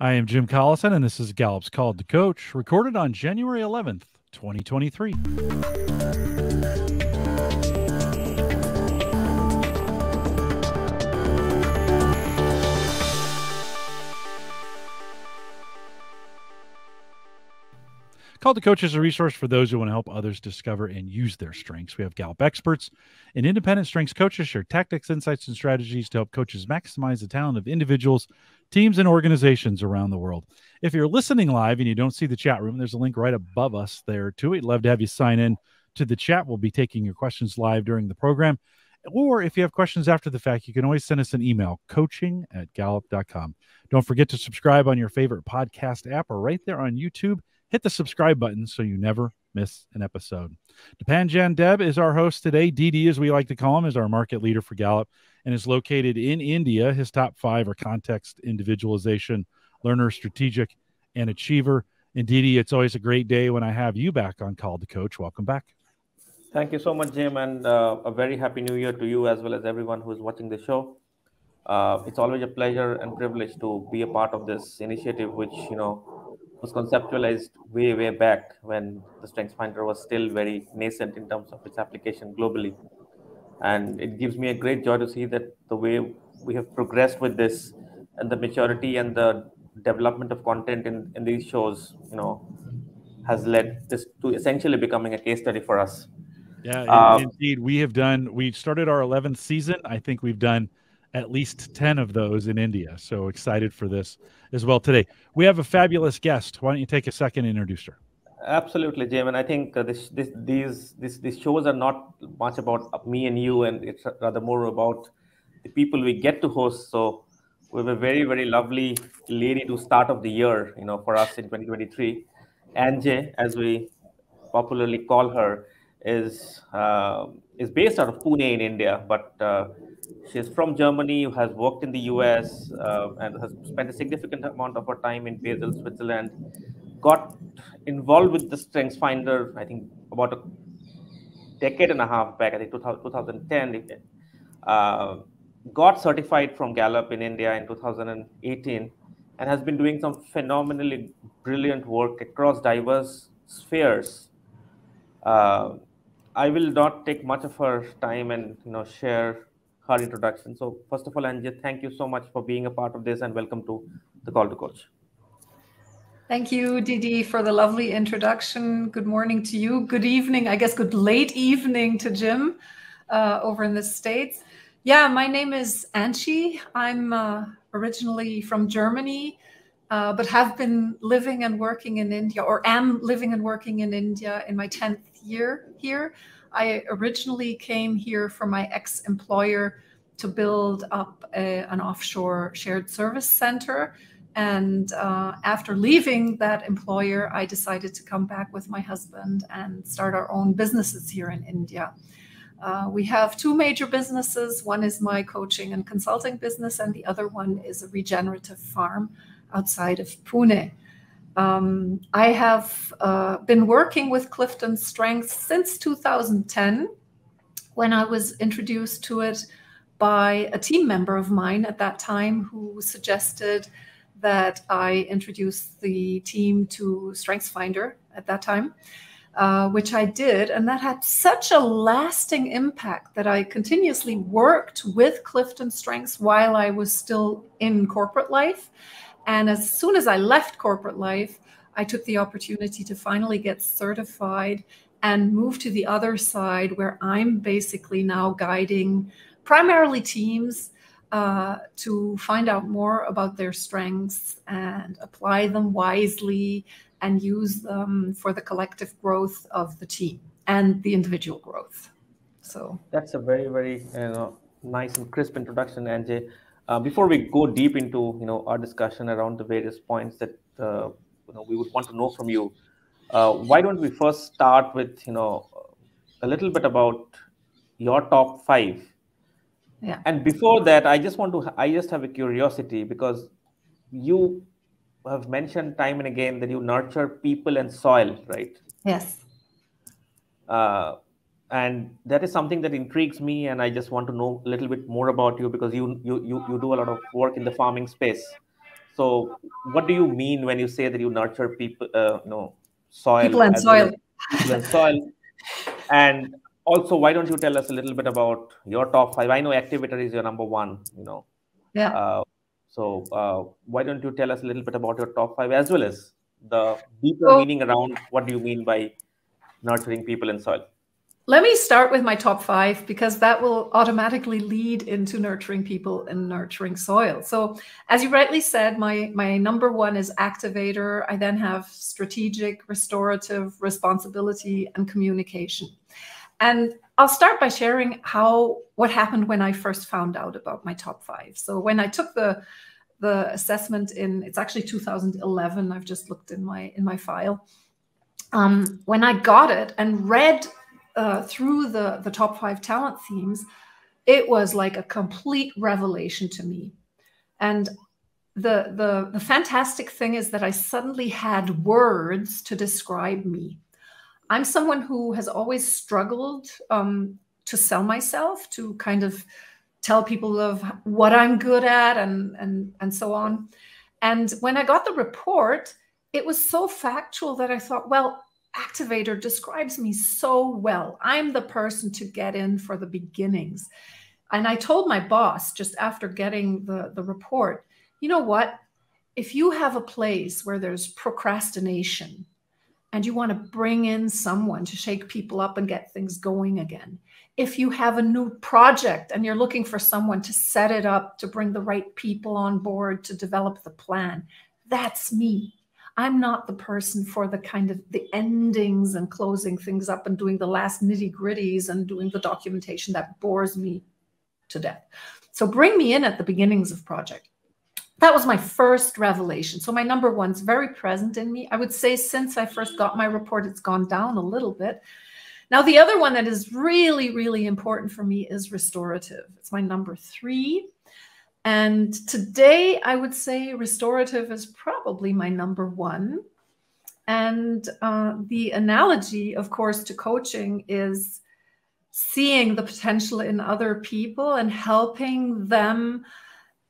I am Jim Collison, and this is Gallup's Called to Coach, recorded on January 11th, 2023. Called to Coach is a resource for those who want to help others discover and use their strengths. We have Gallup experts and independent strengths coaches share tactics, insights, and strategies to help coaches maximize the talent of individuals, teams, and organizations around the world. If you're listening live and you don't see the chat room, there's a link right above us there too. We'd love to have you sign in to the chat. We'll be taking your questions live during the program. Or if you have questions after the fact, you can always send us an email, coaching at gallup.com. Don't forget to subscribe on your favorite podcast app or right there on YouTube hit the subscribe button so you never miss an episode. Dipanjan Deb is our host today. DD, as we like to call him, is our market leader for Gallup and is located in India. His top five are context, individualization, learner, strategic, and achiever. And DD, it's always a great day when I have you back on Call to Coach. Welcome back. Thank you so much, Jim, and uh, a very happy new year to you as well as everyone who is watching the show. Uh, it's always a pleasure and privilege to be a part of this initiative, which you know was conceptualized way, way back when the Strengths Finder was still very nascent in terms of its application globally. And it gives me a great joy to see that the way we have progressed with this and the maturity and the development of content in, in these shows, you know, has led this to essentially becoming a case study for us. Yeah, uh, indeed. We have done, we started our 11th season. I think we've done at least 10 of those in India. So excited for this as well today. We have a fabulous guest. Why don't you take a second and introduce her? Absolutely, Jim. And I think uh, this, this, these, this, these shows are not much about me and you, and it's rather more about the people we get to host. So we have a very, very lovely lady to start of the year, you know, for us in 2023. Antje, as we popularly call her, is uh, is based out of Pune in India, but uh, She's from Germany, has worked in the US, uh, and has spent a significant amount of her time in Basel, Switzerland. Got involved with the Strengths Finder, I think, about a decade and a half back, I think 2010. Uh, got certified from Gallup in India in 2018 and has been doing some phenomenally brilliant work across diverse spheres. Uh, I will not take much of her time and you know share her introduction. So first of all, Antje, thank you so much for being a part of this and welcome to the Call to Coach. Thank you, DD, for the lovely introduction. Good morning to you. Good evening, I guess good late evening to Jim uh, over in the States. Yeah, my name is Antje. I'm uh, originally from Germany, uh, but have been living and working in India, or am living and working in India in my 10th year here. I originally came here for my ex employer to build up a, an offshore shared service center. And uh, after leaving that employer, I decided to come back with my husband and start our own businesses here in India. Uh, we have two major businesses. One is my coaching and consulting business, and the other one is a regenerative farm outside of Pune. Um, I have uh, been working with Clifton Strengths since 2010 when I was introduced to it by a team member of mine at that time who suggested that I introduce the team to StrengthsFinder at that time, uh, which I did. And that had such a lasting impact that I continuously worked with Clifton Strengths while I was still in corporate life. And as soon as I left corporate life, I took the opportunity to finally get certified and move to the other side where I'm basically now guiding primarily teams uh, to find out more about their strengths and apply them wisely and use them for the collective growth of the team and the individual growth. So that's a very, very you know, nice and crisp introduction, Antje. Uh, before we go deep into you know our discussion around the various points that uh, you know we would want to know from you, uh, why don't we first start with you know a little bit about your top five? Yeah. And before that, I just want to I just have a curiosity because you have mentioned time and again that you nurture people and soil, right? Yes. Uh, and that is something that intrigues me and i just want to know a little bit more about you because you you you, you do a lot of work in the farming space. So what do you mean when you say that you nurture people uh, no soil people and soil. people and soil? And also why don't you tell us a little bit about your top five? I know activator is your number one you know. Yeah. Uh, so uh, why don't you tell us a little bit about your top five as well as the deeper meaning around what do you mean by nurturing people and soil let me start with my top five because that will automatically lead into nurturing people and nurturing soil. So, as you rightly said, my, my number one is activator. I then have strategic, restorative, responsibility, and communication. And I'll start by sharing how what happened when I first found out about my top five. So, when I took the the assessment in it's actually 2011 i've just looked in my in my file um, when i got it and read uh, through the the top five talent themes, it was like a complete revelation to me. And the the the fantastic thing is that I suddenly had words to describe me. I'm someone who has always struggled um, to sell myself, to kind of tell people of what I'm good at and and and so on. And when I got the report, it was so factual that I thought, well, activator describes me so well. I'm the person to get in for the beginnings. And I told my boss just after getting the, the report, you know what? If you have a place where there's procrastination and you want to bring in someone to shake people up and get things going again, if you have a new project and you're looking for someone to set it up, to bring the right people on board, to develop the plan, that's me. I'm not the person for the kind of the endings and closing things up and doing the last nitty gritties and doing the documentation that bores me to death. So bring me in at the beginnings of project. That was my first revelation. So my number one's very present in me. I would say since I first got my report, it's gone down a little bit. Now, the other one that is really, really important for me is restorative. It's my number three. And today, I would say restorative is probably my number one. And uh, the analogy, of course, to coaching is seeing the potential in other people and helping them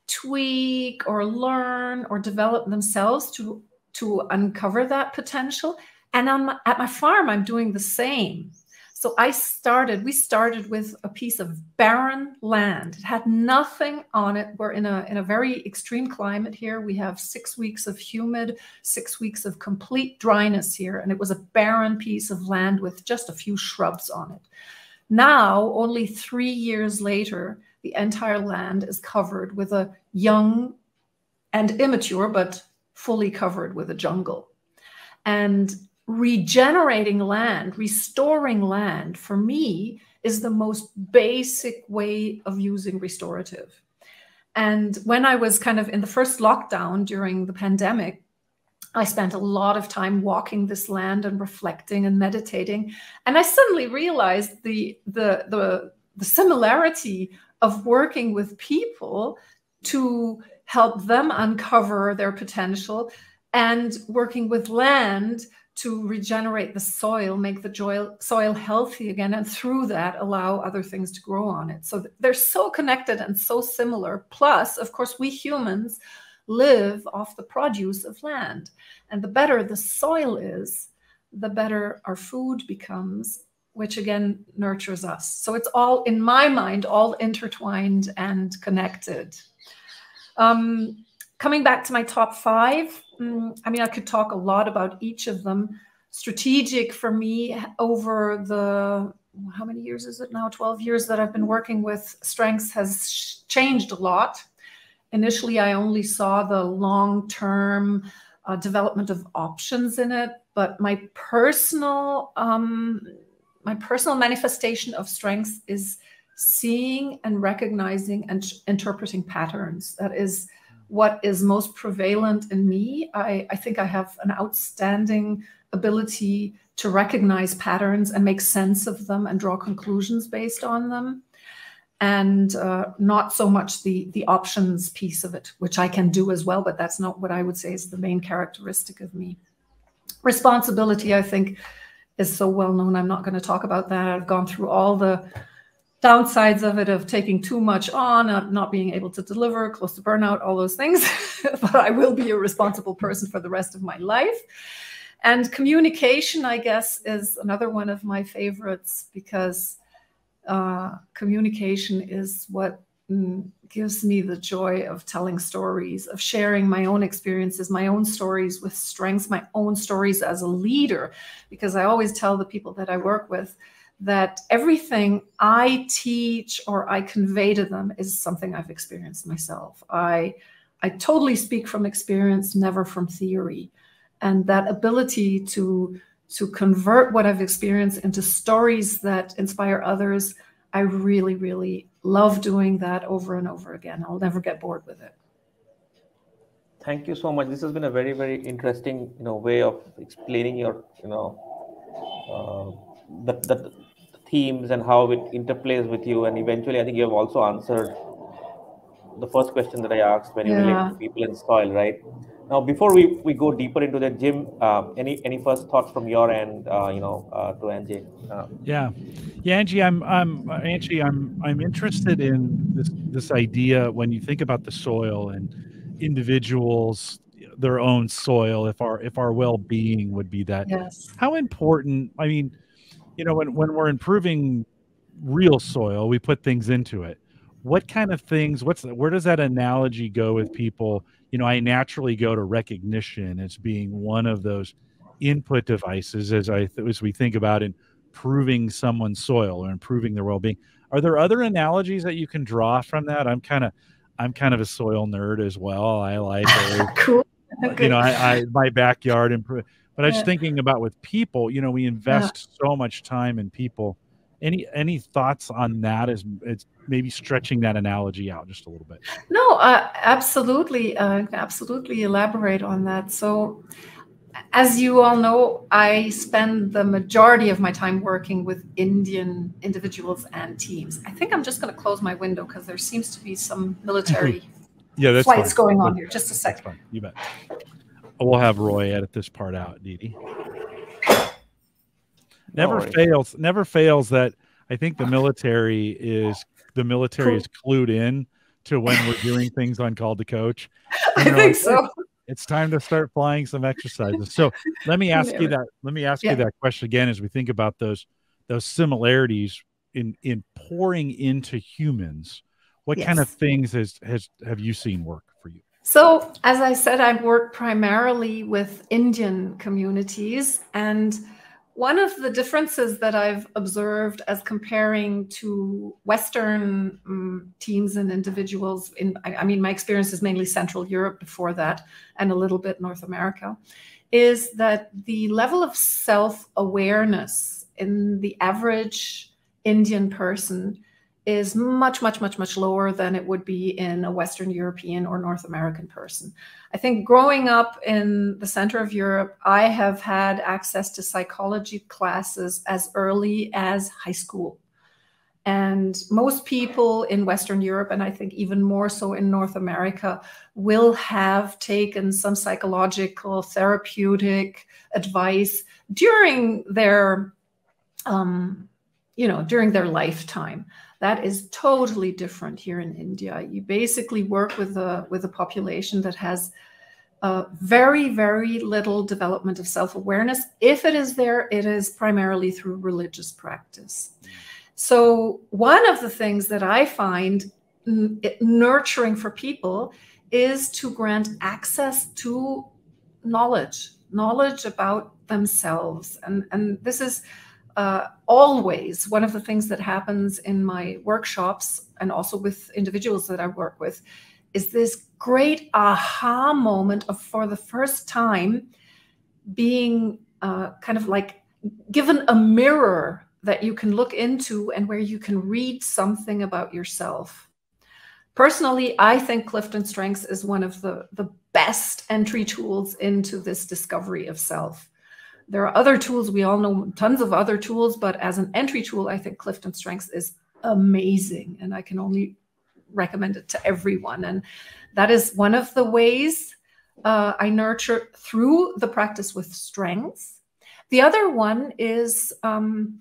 tweak or learn or develop themselves to, to uncover that potential. And my, at my farm, I'm doing the same. So I started, we started with a piece of barren land. It had nothing on it. We're in a, in a very extreme climate here. We have six weeks of humid, six weeks of complete dryness here. And it was a barren piece of land with just a few shrubs on it. Now, only three years later, the entire land is covered with a young and immature, but fully covered with a jungle. And regenerating land, restoring land, for me, is the most basic way of using restorative. And when I was kind of in the first lockdown during the pandemic, I spent a lot of time walking this land and reflecting and meditating. And I suddenly realized the, the, the, the similarity of working with people to help them uncover their potential and working with land to regenerate the soil, make the soil healthy again, and through that allow other things to grow on it. So they're so connected and so similar. Plus, of course, we humans live off the produce of land. And the better the soil is, the better our food becomes, which again nurtures us. So it's all, in my mind, all intertwined and connected. Um, coming back to my top five, I mean, I could talk a lot about each of them. Strategic for me over the how many years is it now? 12 years that I've been working with strengths has changed a lot. Initially, I only saw the long term uh, development of options in it, but my personal um, my personal manifestation of strengths is seeing and recognizing and interpreting patterns. That is what is most prevalent in me. I, I think I have an outstanding ability to recognize patterns and make sense of them and draw conclusions based on them. And uh, not so much the the options piece of it which i can do as well but that's not what i would say is the main characteristic of me. Responsibility i think is so well known. I'm not going to talk about that. I've gone through all the downsides of it of taking too much on, not, being able to deliver, close to burnout, all those things. but I will be a responsible person for the rest of my life. And communication, I guess, is another one of my favorites because uh, communication is what mm, gives me the joy of telling stories, of sharing my own experiences, my own stories with strengths, my own stories as a leader. Because I always tell the people that I work with that everything I teach or I convey to them is something I've experienced myself. I I totally speak from experience, never from theory and that ability to to convert what I've experienced into stories that inspire others, I really, really love doing that over and over again. I'll never get bored with it. Thank you so much. This has been a very, very interesting, you know, way of explaining your, you know, uh, the, the themes and how it interplays with you. And eventually, I think you have also answered the first question that I asked when you yeah. relate to people and soil, right? Now, before we, we go deeper into that, Jim, uh, any any first thoughts from your end, uh, you know, uh, to Antje? Uh, yeah, yeah, Antje, I'm I'm Antje, I'm I'm interested in this this idea when you think about the soil and individuals, their own soil. If our if our well being would be that, yes. how important? I mean, you know, when when we're improving real soil, we put things into it. What kind of things? What's where does that analogy go with people? you know, I naturally go to recognition as being one of those input devices as I as we think about improving someone's soil or improving their well-being. Are there other analogies that you can draw from that? I'm kind of I'm kind of a soil nerd as well. I like cool. Okay. You know, I, I my backyard improve. But I was yeah. thinking about with people. You know, we invest yeah. so much time in people any any thoughts on that? Is it's maybe stretching that analogy out just a little bit no uh, absolutely uh, absolutely elaborate on that so as you all know i spend the majority of my time working with indian individuals and teams i think i'm just going to close my window because there seems to be some military yeah that's flights fine. going on here just a second you bet we'll have roy edit this part out Dee never fails never fails that i think the military is the military is clued in to when we're doing things on call to coach. I think like, so. it's time to start flying some exercises. So let me ask you that let me ask yeah. you that question again as we think about those those similarities in in pouring into humans. What yes. kind of things has has have you seen work so as i said i work primarily with indian communities and one of the differences that I've observed as comparing to Western um, teams and individuals, in I, I mean, my experience is mainly Central Europe before that, and a little bit North America, is that the level of self awareness in the average Indian person is much, much, much, much lower than it would be in a Western European or North American person. I think growing up in the center of Europe, I have had access to psychology classes as early as high school. And most people in Western Europe, and I think even more so in North America, will have taken some psychological therapeutic advice during their, um, you know, during their lifetime. That is totally different here in India. You basically work with a with a population that has uh, very, very little development of self awareness. If it is there, it is primarily through religious practice. So, one of the things that I find nurturing for people is to grant access to knowledge, knowledge about themselves. And, and this is uh, always one of the things that happens in my workshops and also with individuals that I work with is this great aha moment of for the first time being uh, kind of like given a mirror that you can look into and where you can read something about yourself. Personally, I think Clifton Strengths is one of the, the best entry tools into this discovery of self. There are other tools. We all know tons of other tools, but as an entry tool, I think Clifton Strengths is amazing. And I can only recommend it to everyone. And that is one of the ways uh, I nurture through the practice with strengths. The other one is um,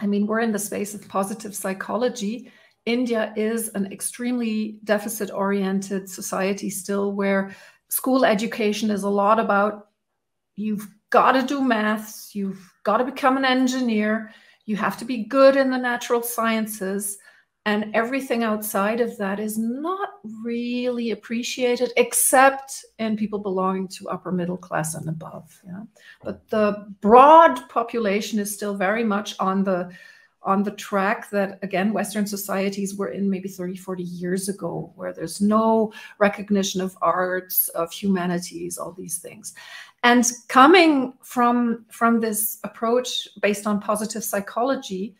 I mean, we're in the space of positive psychology. India is an extremely deficit oriented society still, where school education is a lot about you've got to do maths, you've got to become an engineer, you have to be good in the natural sciences. And everything outside of that is not really appreciated, except in people belonging to upper middle class and above. Yeah? But the broad population is still very much on the on the track that again western societies were in maybe 30 40 years ago where there's no recognition of arts of humanities all these things. And coming from from this approach based on positive psychology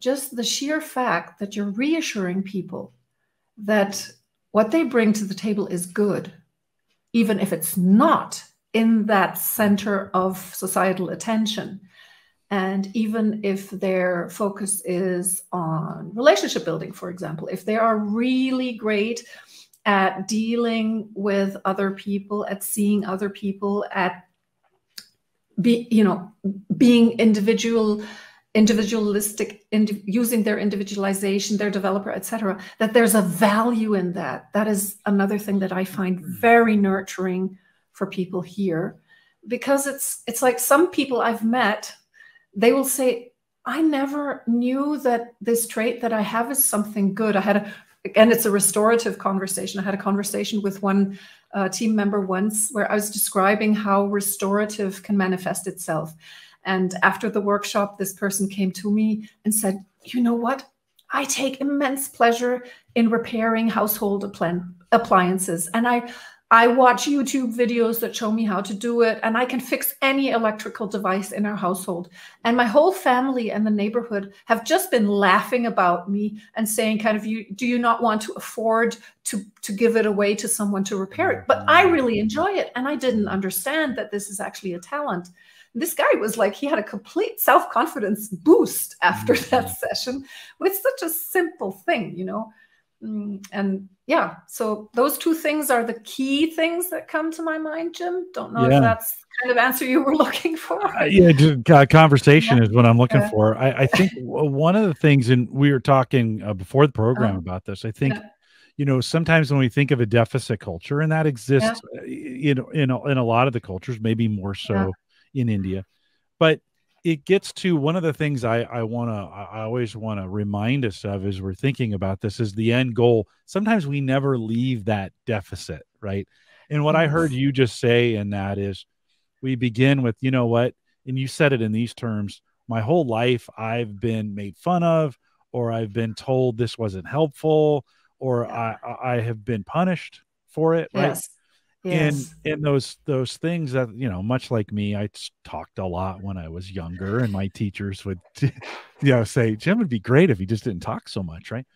just the sheer fact that you're reassuring people that what they bring to the table is good even if it's not in that center of societal attention and even if their focus is on relationship building, for example, if they are really great at dealing with other people, at seeing other people, at be, you know, being individual, individualistic, indi using their individualization, their developer, etc., that there's a value in that. That is another thing that I find mm. very nurturing for people here, because it's it's like some people I've met they will say, I never knew that this trait that I have is something good. I had a, again, it's a restorative conversation. I had a conversation with one uh, team member once where I was describing how restorative can manifest itself. And after the workshop, this person came to me and said, You know what? I take immense pleasure in repairing household appliances. And I, I watch YouTube videos that show me how to do it, and I can fix any electrical device in our household. And my whole family and the neighborhood have just been laughing about me and saying, kind of, you do you not want to afford to, to give it away to someone to repair it? But I really enjoy it. And I didn't understand that this is actually a talent. This guy was like, he had a complete self confidence boost after that mm-hmm. session with such a simple thing, you know. Mm, and yeah, so those two things are the key things that come to my mind, Jim. Don't know yeah. if that's kind of answer you were looking for. Uh, yeah, just, uh, conversation yeah. is what I'm looking yeah. for. I, I, think one of the things, and we were talking uh, before the program uh, about this. I think, you know, sometimes when we think of a deficit culture, and that exists, uh, you know, in a, in a lot of the cultures, maybe more so in India, but it gets to one of the things I, I want to, I always want to remind us of as we're thinking about this is the end goal. Sometimes we never leave that deficit, right? And what I mm-hmm. heard you just say in that is we begin with, you know what? And you said it in these terms my whole life, I've been made fun of, or I've been told this wasn't helpful, or I, I have been punished for it, right? Yes yes. and and those those things that you know much like me i talked a lot when i was younger and my teachers would you know say jim would be great if he just didn't talk so much right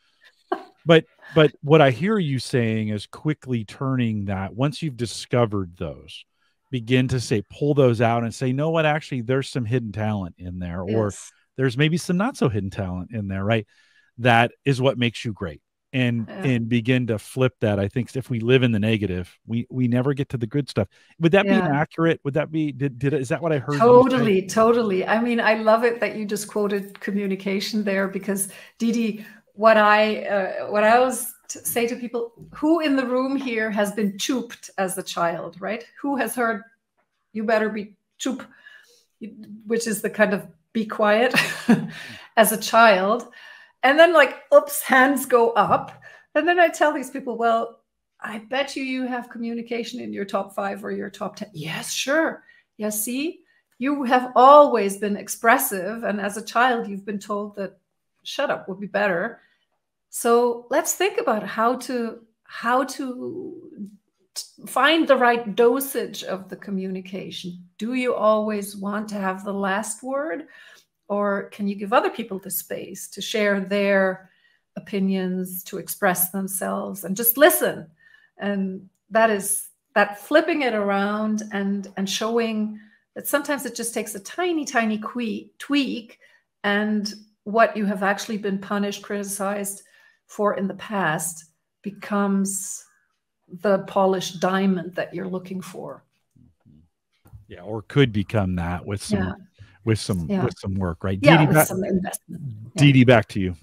but but what i hear you saying is quickly turning that once you've discovered those begin to say pull those out and say know what actually there's some hidden talent in there yes. or there's maybe some not so hidden talent in there right that is what makes you great and yeah. and begin to flip that i think if we live in the negative we we never get to the good stuff. Would that yeah. be accurate? Would that be did, did is that what i heard totally totally. I mean i love it that you just quoted communication there because DD, what i uh, what i always say to people who in the room here has been chooped as a child right? Who has heard you better be choop which is the kind of be quiet as a child and then like, oops, hands go up. And then I tell these people, well, I bet you you have communication in your top five or your top 10. Yes, sure. Yeah, see, you have always been expressive. And as a child, you've been told that shut up would be better. So let's think about how to how to find the right dosage of the communication. Do you always want to have the last word? Or can you give other people the space to share their opinions, to express themselves, and just listen? And that is that flipping it around and and showing that sometimes it just takes a tiny, tiny tweak, and what you have actually been punished, criticized for in the past becomes the polished diamond that you're looking for. Mm-hmm. Yeah, or could become that with some yeah with some yeah. with some work, right? Yeah, with back, some investment. Yeah. DD, back to you.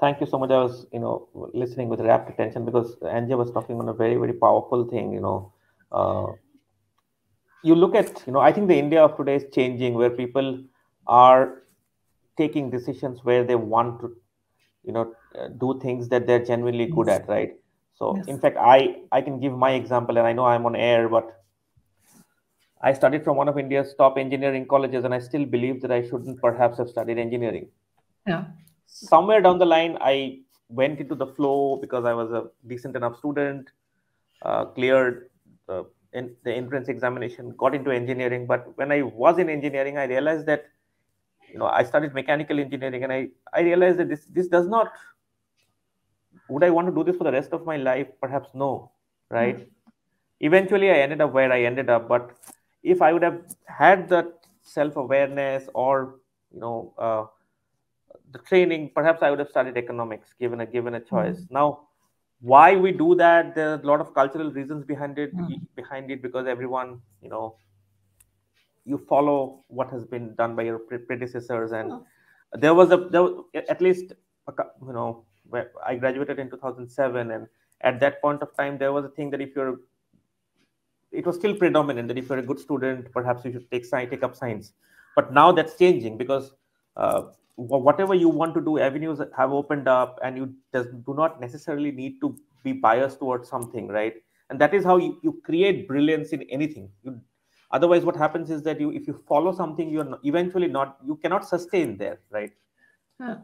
Thank you so much. I was, you know, listening with rapt attention because Antje was talking on a very, very powerful thing. You know, uh, you look at, you know, I think the India of today is changing, where people are taking decisions where they want to, you know, uh, do things that they're genuinely good yes. at, right? So, yes. in fact, I I can give my example, and I know I'm on air, but I studied from one of India's top engineering colleges, and I still believe that I shouldn't perhaps have studied engineering. Yeah. Somewhere down the line, I went into the flow because I was a decent enough student, uh, cleared the, in, the entrance examination, got into engineering. But when I was in engineering, I realized that, you know, I studied mechanical engineering, and I I realized that this this does not. Would I want to do this for the rest of my life? Perhaps no, right? Mm-hmm. Eventually, I ended up where I ended up, but if I would have had that self awareness or you know uh, the training, perhaps I would have studied economics given a given a choice. Mm-hmm. Now, why we do that? there are a lot of cultural reasons behind it. Mm-hmm. Behind it, because everyone you know you follow what has been done by your predecessors, and mm-hmm. there was a there was, at least you know I graduated in 2007, and at that point of time there was a thing that if you're it was still predominant that if you're a good student, perhaps you should take science, take up science. But now that's changing because uh, whatever you want to do, avenues have opened up, and you does, do not necessarily need to be biased towards something, right? And that is how you, you create brilliance in anything. You, otherwise, what happens is that you, if you follow something, you're not, eventually not, you cannot sustain there, right? Huh.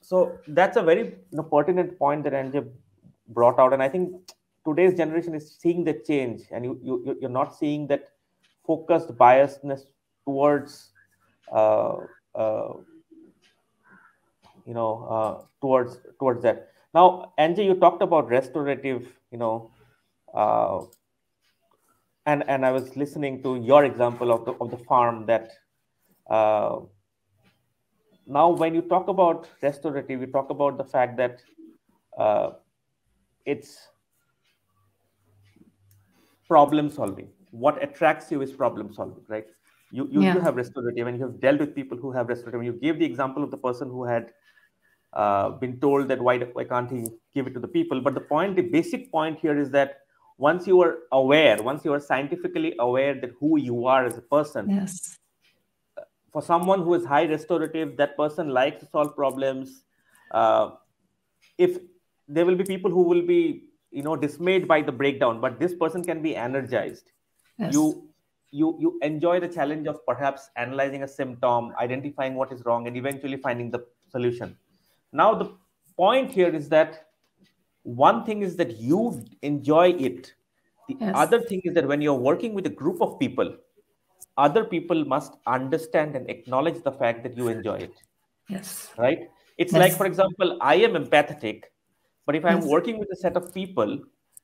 So that's a very you know, pertinent point that Antje brought out, and I think today's generation is seeing the change and you, you you're not seeing that focused biasness towards uh, uh, you know uh, towards towards that. Now Antje you talked about restorative you know uh, and and i was listening to your example of the of the farm that uh, now when you talk about restorative you talk about the fact that uh, it's problem solving. What attracts you is problem solving right? You you, yeah. you have restorative and you have dealt with people who have restorative. You gave the example of the person who had uh, been told that why, why can't he give it to the people? But the point the basic point here is that once you are aware once you are scientifically aware that who you are as a person yes. for someone who is high restorative that person likes to solve problems. Uh, if there will be people who will be you know dismayed by the breakdown but this person can be energized. Yes. you you you enjoy the challenge of perhaps analyzing a symptom identifying what is wrong and eventually finding the solution. Now the point here is that one thing is that you enjoy it. The yes. other thing is that when you're working with a group of people other people must understand and acknowledge the fact that you enjoy it. Yes. Right? It's yes. like for example i am empathetic but if I'm yes. working with a set of people,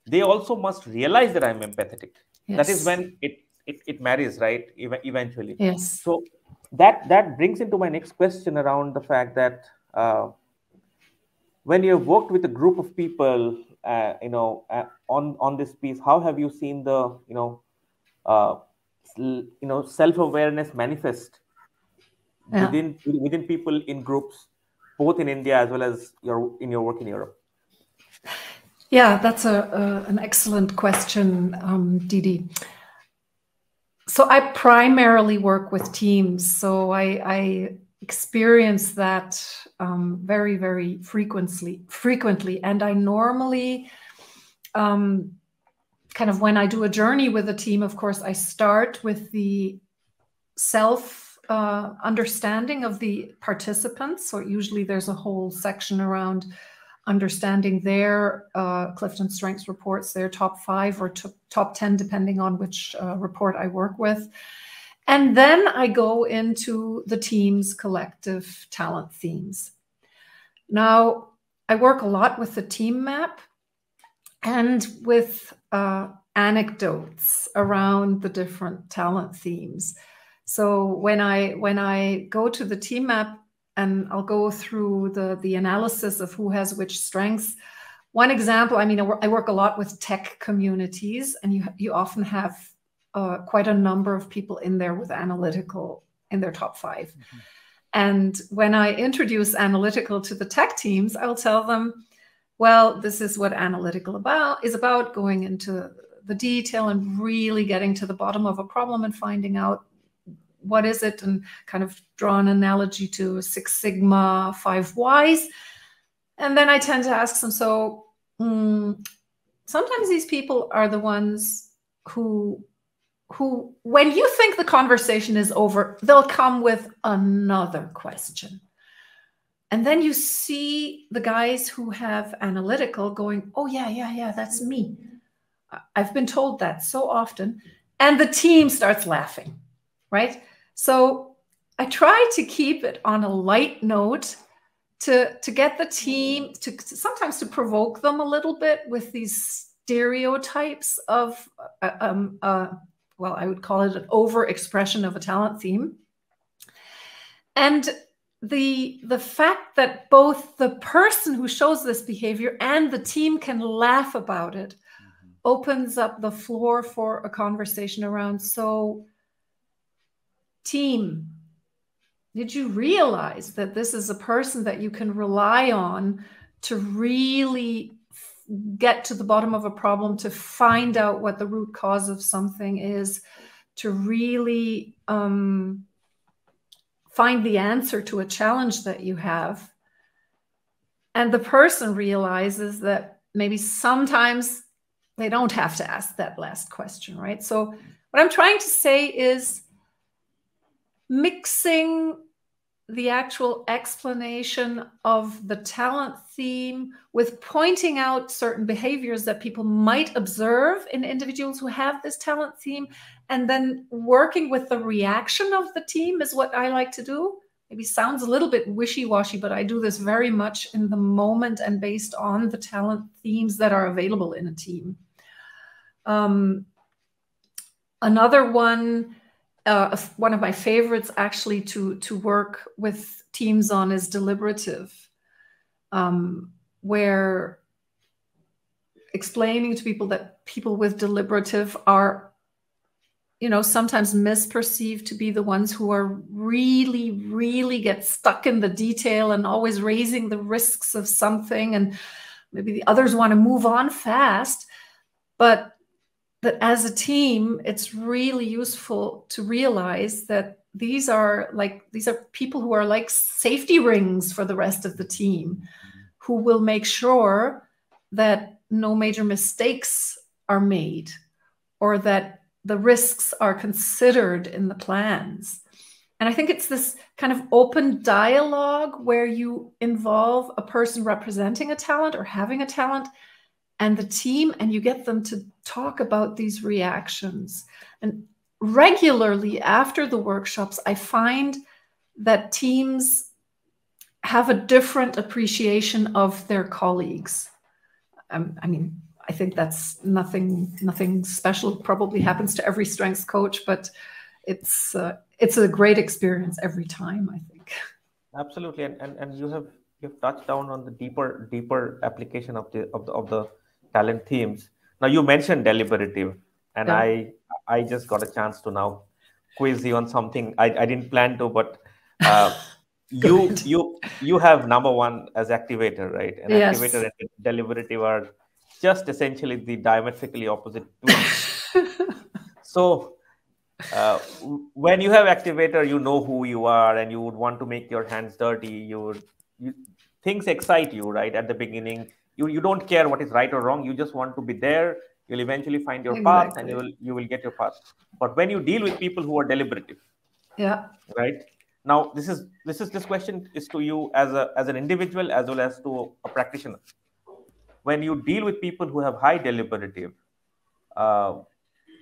they also must realize that I'm empathetic. Yes. That is when it, it, it marries, right? eventually. Yes. So that that brings into my next question around the fact that uh, when you have worked with a group of people, uh, you know, uh, on on this piece, how have you seen the you know, uh, you know, self awareness manifest yeah. within within people in groups, both in India as well as your in your work in Europe? Yeah, that's a, a an excellent question, um, DD. So I primarily work with teams, so I, I experience that um, very, very frequently. Frequently, and I normally, um, kind of when I do a journey with a team, of course, I start with the self uh, understanding of the participants. So usually there's a whole section around understanding their uh, Clifton Strengths reports, their top five or top 10, depending on which uh, report I work with. And then I go into the team's collective talent themes. Now, I work a lot with the team map and with uh, anecdotes around the different talent themes. So when I when I go to the team map, and I'll go through the, the analysis of who has which strengths. One example, I mean, I work a lot with tech communities, and you, you often have uh, quite a number of people in there with analytical in their top 5 mm-hmm. And when I introduce analytical to the tech teams, I'll tell them, well, this is what analytical about is about going into the detail and really getting to the bottom of a problem and finding out what is it? And kind of draw an analogy to Six Sigma, five whys. And then I tend to ask them, so mm, sometimes these people are the ones who who when you think the conversation is over they'll come with another question. And then you see the guys who have analytical going oh yeah yeah yeah that's me. I've been told that so often. And the team starts laughing right so i try to keep it on a light note to to get the team to sometimes to provoke them a little bit with these stereotypes of uh, um, uh, well i would call it an over expression of a talent theme and the the fact that both the person who shows this behavior and the team can laugh about it mm-hmm. opens up the floor for a conversation around so team did you realize that this is a person that you can rely on to really get to the bottom of a problem, to find out what the root cause of something is, to really um, find the answer to a challenge that you have? And the person realizes that maybe sometimes they don't have to ask that last question, right? So, what I'm trying to say is mixing the actual explanation of the talent theme with pointing out certain behaviors that people might observe in individuals who have this talent theme and then working with the reaction of the team is what i like to do. Maybe sounds a little bit wishy-washy but i do this very much in the moment and based on the talent themes that are available in a team. Um, another one uh, one of my favorites actually to to work with teams on is deliberative, um, where explaining to people that people with deliberative are you know sometimes misperceived to be the ones who are really really get stuck in the detail and always raising the risks of something and maybe the others want to move on fast. But that as a team, it's really useful to realize that these are like these are people who are like safety rings for the rest of the team who will make sure that no major mistakes are made or that the risks are considered in the plans. And I think it's this kind of open dialogue where you involve a person representing a talent or having a talent and the team and you get them to talk about these reactions. And regularly after the workshops i find that teams have a different appreciation of their colleagues. Um, i mean i think that's nothing nothing special. Probably happens to every strengths coach but it's uh, it's a great experience every time i think. Absolutely. And, and and you have you've touched down on the deeper deeper application of the of the of the talent themes. Now you mentioned deliberative, and yeah. I I just got a chance to now quiz you on something I, I didn't plan to, but uh, you you you have number one as activator, right? And yes. activator and deliberative are just essentially the diametrically opposite so uh, when you have activator, you know who you are, and you would want to make your hands dirty. You would you, things excite you, right? At the beginning, you you don't care what is right or wrong. You just want to be there. You'll eventually find your exactly. path and you will you will get your path. But when you deal with people who are deliberative yeah. right? Now this is this is this question is to you as a as an individual as well as to a practitioner. When you deal with people who have high deliberative uh,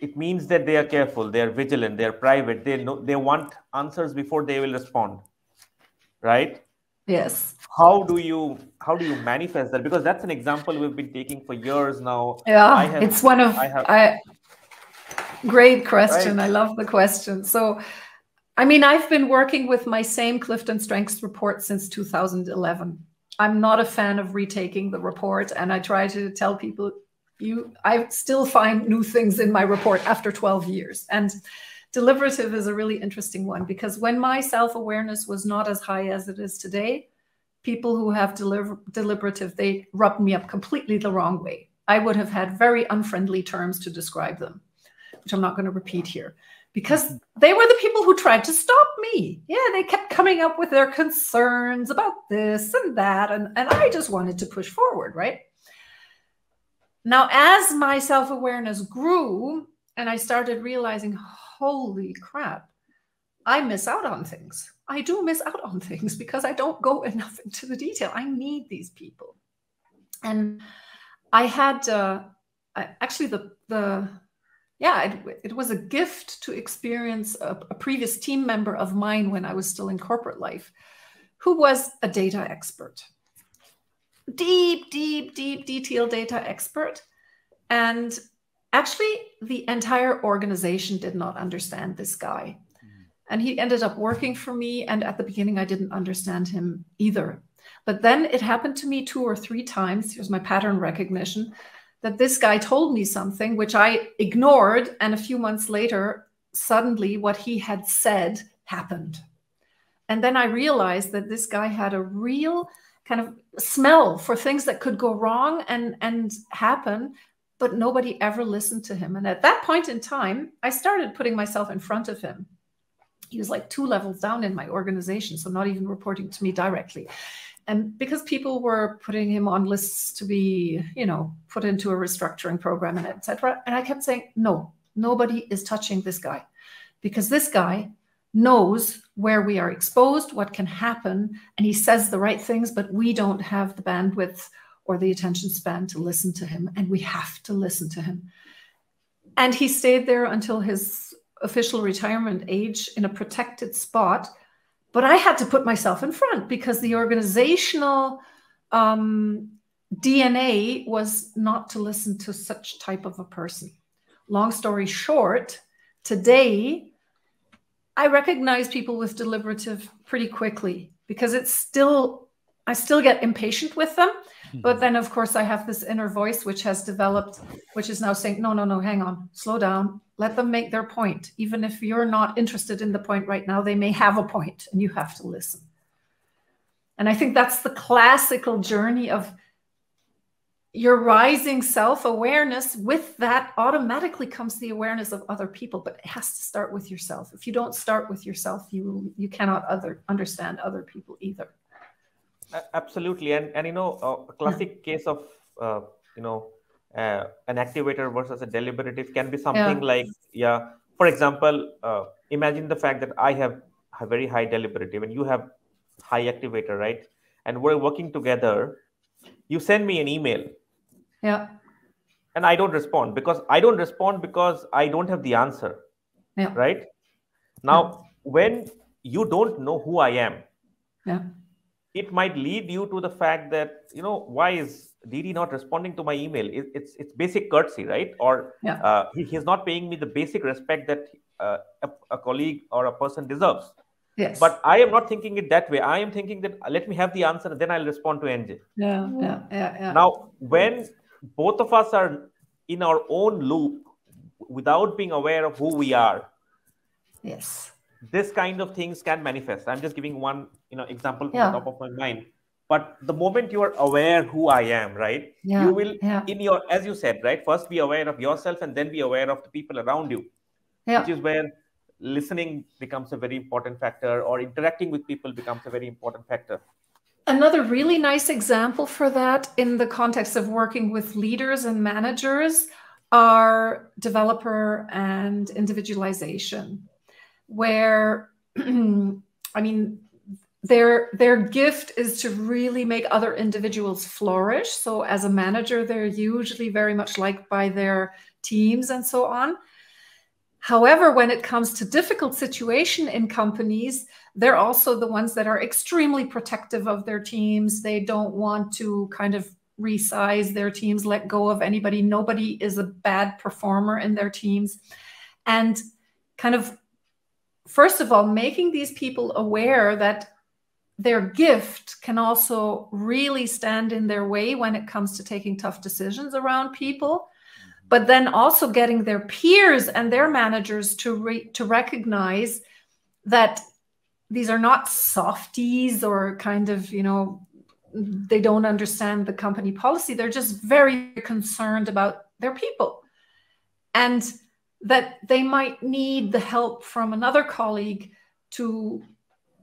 it means that they are careful they are vigilant they are private they know they want answers before they will respond right yes. How do you how do you manifest that? Because that's an example we've been taking for years now. Yeah have, it's one of i, have, I great question. Right. i love the question. So i mean i've been working with my same clifton strengths report since 2011 i'm not a fan of retaking the report and i try to tell people you i still find new things in my report after 12 years. And deliberative is a really interesting one because when my self awareness was not as high as it is today, people who have deliver, deliberative, they rubbed me up completely the wrong way. I would have had very unfriendly terms to describe them, which I'm not going to repeat here because they were the people who tried to stop me. Yeah, they kept coming up with their concerns about this and that. And, and I just wanted to push forward, right? Now, as my self awareness grew and I started realizing, holy crap, I miss out on things. I do miss out on things because I don't go enough into the detail. I need these people. And I had uh, actually the, the yeah, it, it, was a gift to experience a, a previous team member of mine when I was still in corporate life who was a data expert. Deep, deep, deep, detailed data expert. And Actually, the entire organization did not understand this guy. Hmm. And he ended up working for me. And at the beginning, I didn't understand him either. But then it happened to me two or three times. Here's my pattern recognition that this guy told me something which I ignored. And a few months later, suddenly what he had said happened. And then I realized that this guy had a real kind of smell for things that could go wrong and, and happen but nobody ever listened to him. And at that point in time, I started putting myself in front of him. He was like two levels down in my organization, so not even reporting to me directly. And because people were putting him on lists to be, you know, put into a restructuring program and etc. And I kept saying, no, nobody is touching this guy because this guy knows where we are exposed, what can happen, and he says the right things, but we don't have the bandwidth or the attention span to listen to him, and we have to listen to him. And he stayed there until his official retirement age in a protected spot. But I had to put myself in front because the organizational um, DNA was not to listen to such type of a person. Long story short, today I recognize people with deliberative pretty quickly because it's still I still get impatient with them Hmm. but then, of course, I have this inner voice which has developed, which is now saying, no, no, no, hang on, slow down. Let them make their point. Even if you're not interested in the point right now, they may have a point and you have to listen. And I think that's the classical journey of your rising self awareness. With that, automatically comes the awareness of other people, but it has to start with yourself. If you don't start with yourself, you, you cannot other, understand other people either absolutely. And and you know a classic case of uh, you know uh, an activator versus a deliberative can be something yeah. like yeah for example uh, imagine the fact that i have a very high deliberative and you have high activator right? And we're working together. You send me an email. Yeah. And i don't respond because i don't respond because i don't have the answer yeah. right? Now yeah. when you don't know who i am yeah it might lead you to the fact that you know why is DD not responding to my email? It, it's it's basic courtesy, right? Or yeah. uh, he, he's not paying me the basic respect that uh, a, a, colleague or a person deserves. Yes. But I am not thinking it that way. I am thinking that uh, let me have the answer, and then I'll respond to Antje. Yeah, yeah, yeah, yeah. Now, when both of us are in our own loop without being aware of who we are, yes, this kind of things can manifest i'm just giving one you know example from yeah. the top of my mind but the moment you are aware who i am right yeah. you will yeah. in your as you said right first be aware of yourself and then be aware of the people around you which is where listening becomes a very important factor or interacting with people becomes a very important factor Another really nice example for that in the context of working with leaders and managers are developer and individualization where I mean their their gift is to really make other individuals flourish. So as a manager, they're usually very much liked by their teams and so on. However, when it comes to difficult situation in companies, they're also the ones that are extremely protective of their teams. They don't want to kind of resize their teams, let go of anybody. Nobody is a bad performer in their teams. And kind of first of all, making these people aware that their gift can also really stand in their way when it comes to taking tough decisions around people. but then also getting their peers and their managers to re- to recognize that these are not softies or kind of you know they don't understand the company policy they're just very concerned about their people and that they might need the help from another colleague to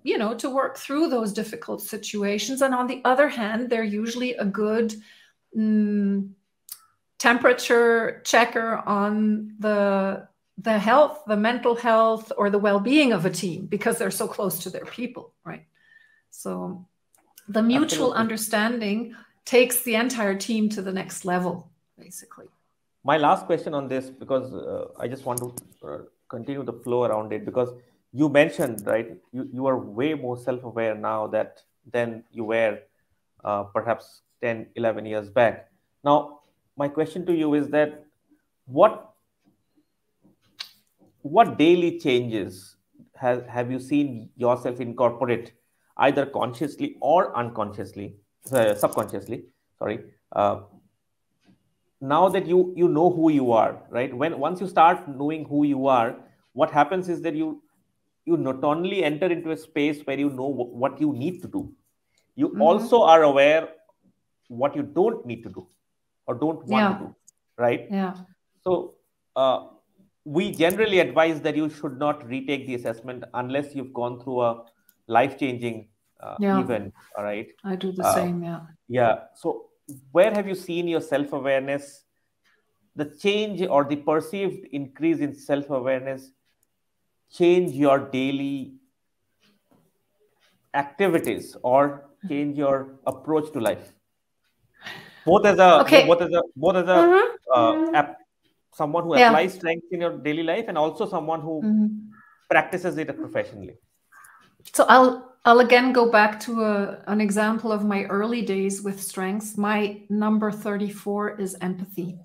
you know to work through those difficult situations. And on the other hand they're usually a good mm, temperature checker on the the health the mental health or the well-being of a team because they're so close to their people right? So the mutual Absolutely. understanding takes the entire team to the next level basically my last question on this because uh, i just want to uh, continue the flow around it because you mentioned right you, you are way more self-aware now that than you were uh, perhaps 10 11 years back. Now my question to you is that what what daily changes have, have you seen yourself incorporate either consciously or unconsciously uh, subconsciously sorry uh, now that you you know who you are right when once you start knowing who you are what happens is that you you not only enter into a space where you know what you need to do you mm-hmm. also are aware what you don't need to do or don't want yeah. to do right yeah so uh, we generally advise that you should not retake the assessment unless you've gone through a life changing uh, yeah. event all right i do the uh, same yeah yeah so where have you seen your self awareness the change or the perceived increase in self awareness change your daily activities or change your approach to life both as a okay. both as a both as a mm-hmm. uh, mm-hmm. someone who yeah. applies strength in your daily life and also someone who mm-hmm. practices it professionally so i'll i'll again go back to a, an example of my early days with strengths my number 34 is empathy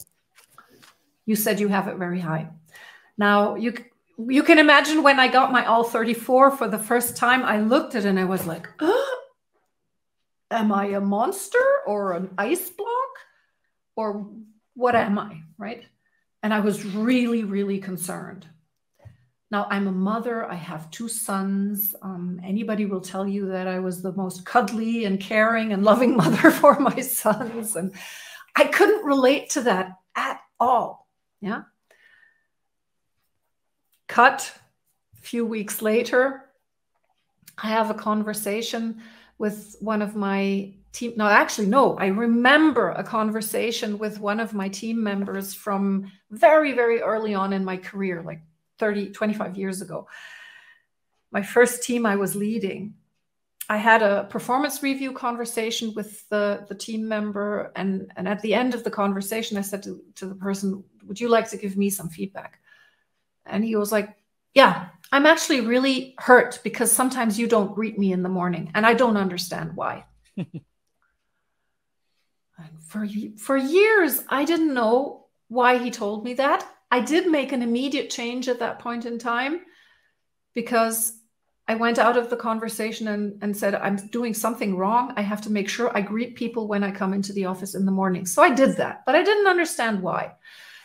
you said you have it very high now you you can imagine when I got my all 34 for the first time, I looked at it and I was like, oh, am I a monster or an ice block? Or what am I? Right. And I was really, really concerned. Now I'm a mother. I have two sons. Um, anybody will tell you that I was the most cuddly and caring and loving mother for my sons. And I couldn't relate to that at all. Yeah. Cut. A few weeks later, I have a conversation with one of my team. No, actually, no, I remember a conversation with one of my team members from very, very early on in my career, like 30, 25 years ago. My first team I was leading. I had a performance review conversation with the, the team member. And, and at the end of the conversation, I said to, to the person, Would you like to give me some feedback? And he was like, Yeah, I'm actually really hurt because sometimes you don't greet me in the morning and I don't understand why. for, for years, I didn't know why he told me that. I did make an immediate change at that point in time because I went out of the conversation and, and said, I'm doing something wrong. I have to make sure I greet people when I come into the office in the morning. So I did that, but I didn't understand why.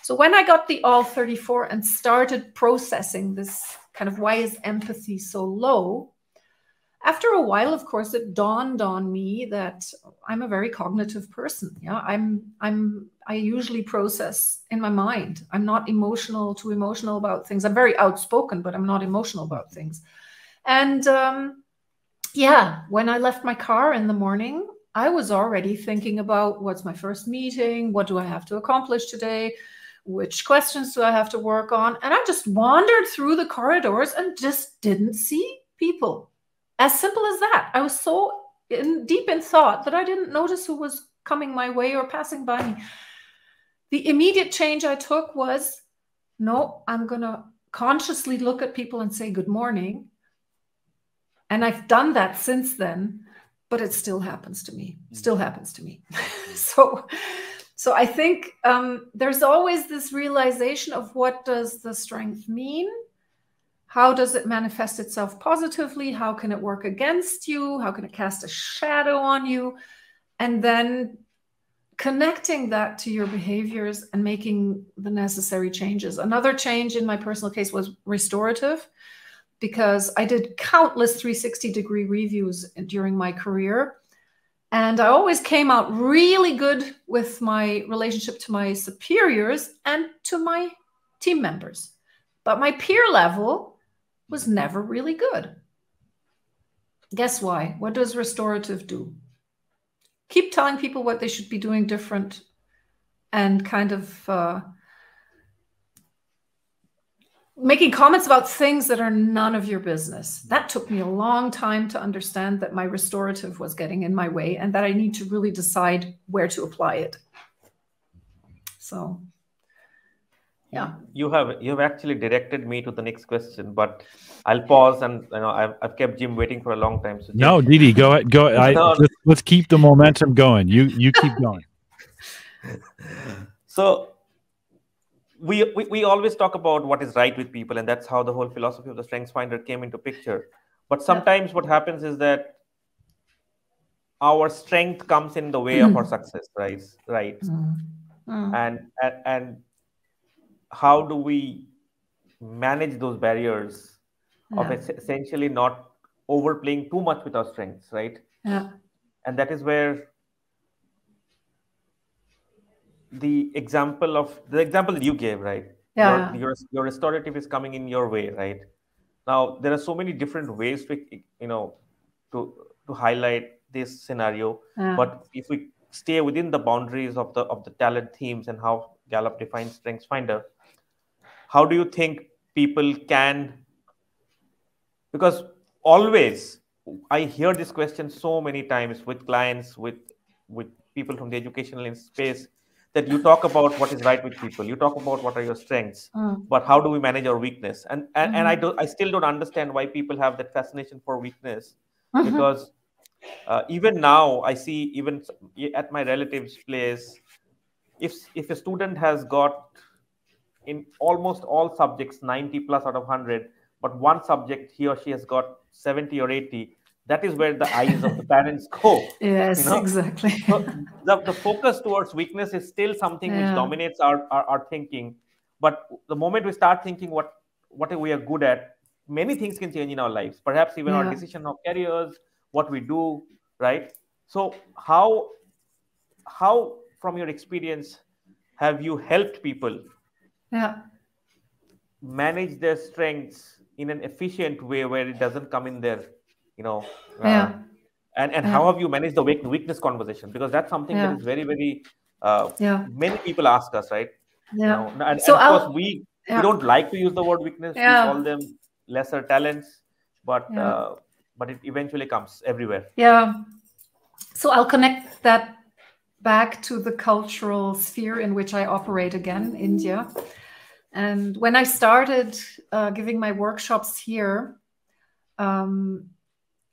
So when I got the all 34 and started processing this kind of why is empathy so low, after a while, of course, it dawned on me that I'm a very cognitive person. Yeah, I'm I'm I usually process in my mind. I'm not emotional, too emotional about things. I'm very outspoken, but I'm not emotional about things. And um, yeah, when I left my car in the morning, I was already thinking about what's my first meeting, what do I have to accomplish today, which questions do I have to work on? And I just wandered through the corridors and just didn't see people. As simple as that. I was so in, deep in thought that I didn't notice who was coming my way or passing by me. The immediate change I took was no, I'm going to consciously look at people and say good morning. And I've done that since then, but it still happens to me. Still happens to me. so so i think um, there's always this realization of what does the strength mean how does it manifest itself positively how can it work against you how can it cast a shadow on you and then connecting that to your behaviors and making the necessary changes. Another change in my personal case was restorative because I did countless 360 degree reviews during my career. And I always came out really good with my relationship to my superiors and to my team members. But my peer level was never really good. Guess why? What does restorative do? Keep telling people what they should be doing different and kind of uh, making comments about things that are none of your business. That took me a long time to understand that my restorative was getting in my way and that I need to really decide where to apply it. So yeah. You have you have actually directed me to the next question but i'll pause and you know i've, I've kept jim waiting for a long time so jim, no DD, go ahead go I, let's, let's keep the momentum going. You you keep going. So we, we we always talk about what is right with people and that's how the whole philosophy of the StrengthsFinder came into picture. But sometimes what happens is that our strength comes in the way of our success right? Right. Mm. Mm. and and, and how do we manage those barriers yeah. of essentially not overplaying too much with our strengths, right? Yeah. And that is where the example of the example that you gave, right? Yeah. Your, your, your restorative is coming in your way, right? Now there are so many different ways to you know to to highlight this scenario. Yeah. But if we stay within the boundaries of the of the talent themes and how Gallup defines StrengthsFinder, how do you think people can because always i hear this question so many times with clients with with people from the educational space that you talk about what is right with people you talk about what are your strengths mm. but how do we manage our weakness and and, mm-hmm. and i mm-hmm. don't i still don't understand why people have that fascination for weakness mm-hmm. because uh, even now i see even at my relatives place if if a student has got in almost all subjects 90 plus out of 100 but one subject he or she has got 70 or 80 that is where the eyes of the parents go yes you know? exactly so the, the focus towards weakness is still something yeah. which dominates our, our, our thinking but the moment we start thinking what what we are good at many things can change in our lives perhaps even yeah. our decision of careers what we do right so how how from your experience have you helped people yeah manage their strengths in an efficient way where it doesn't come in there you know yeah. Uh, and and yeah. how have you managed the weakness conversation because that's something yeah. that is very very uh, yeah many people ask us right yeah you know? and, so and of course we yeah. we don't like to use the word weakness yeah. we call them lesser talents but yeah. uh, but it eventually comes everywhere yeah so i'll connect that back to the cultural sphere in which I operate again, India. And when I started uh, giving my workshops here, um,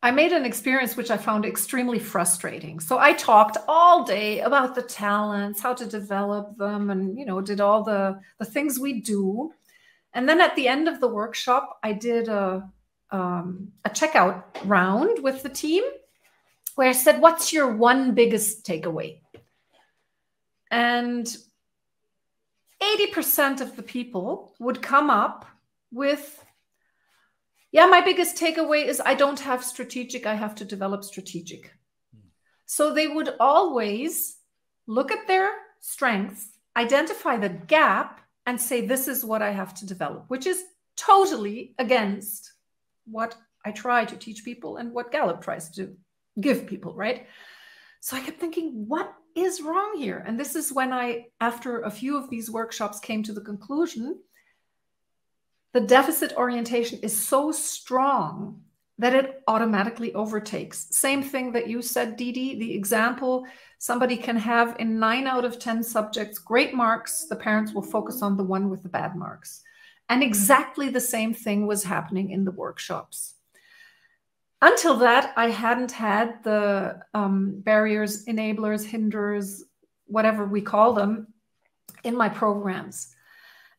I made an experience which I found extremely frustrating. So I talked all day about the talents, how to develop them, and you know, did all the the things we do. And then at the end of the workshop, I did a um, a checkout round with the team where I said, "What's your one biggest takeaway?" And 80% of the people would come up with, yeah, my biggest takeaway is I don't have strategic, I have to develop strategic. So they would always look at their strengths, identify the gap, and say, this is what I have to develop, which is totally against what I try to teach people and what Gallup tries to give people, right? So I kept thinking, what is wrong here? And this is when I, after a few of these workshops, came to the conclusion the deficit orientation is so strong that it automatically overtakes. Same thing that you said, DD, the example somebody can have in nine out of 10 subjects, great marks, the parents will focus on the one with the bad marks. And exactly the same thing was happening in the workshops until that, I hadn't had the um, barriers, enablers, hinders, whatever we call them, in my programs.